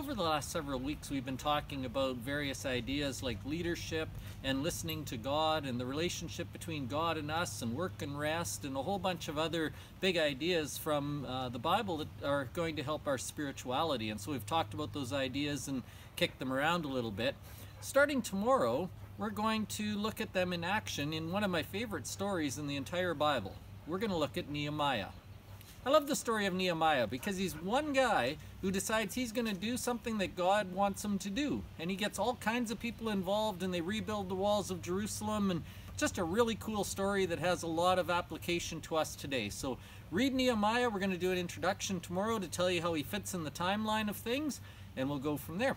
Over the last several weeks, we've been talking about various ideas like leadership and listening to God and the relationship between God and us and work and rest and a whole bunch of other big ideas from uh, the Bible that are going to help our spirituality. And so we've talked about those ideas and kicked them around a little bit. Starting tomorrow, we're going to look at them in action in one of my favorite stories in the entire Bible. We're going to look at Nehemiah. I love the story of Nehemiah because he's one guy who decides he's going to do something that God wants him to do. And he gets all kinds of people involved and they rebuild the walls of Jerusalem and just a really cool story that has a lot of application to us today. So read Nehemiah. We're going to do an introduction tomorrow to tell you how he fits in the timeline of things and we'll go from there.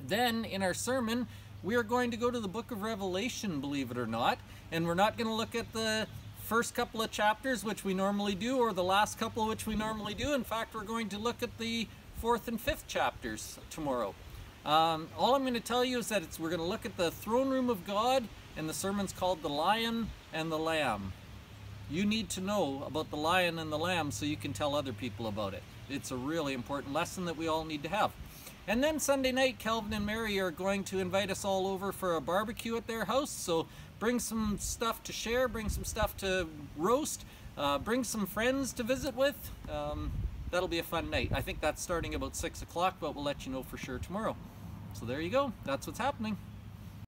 Then in our sermon, we are going to go to the book of Revelation, believe it or not, and we're not going to look at the first couple of chapters, which we normally do, or the last couple, which we normally do. In fact, we're going to look at the fourth and fifth chapters tomorrow. Um, all I'm going to tell you is that we're going to look at the throne room of God, and the sermon's called The Lion and the Lamb. You need to know about the lion and the lamb so you can tell other people about it. It's a really important lesson that we all need to have. And then Sunday night, Calvin and Mary are going to invite us all over for a barbecue at their house. So bring some stuff to share, bring some stuff to roast, uh, bring some friends to visit with. Um, that'll be a fun night. I think that's starting about 6 o'clock, but we'll let you know for sure tomorrow. So there you go. That's what's happening.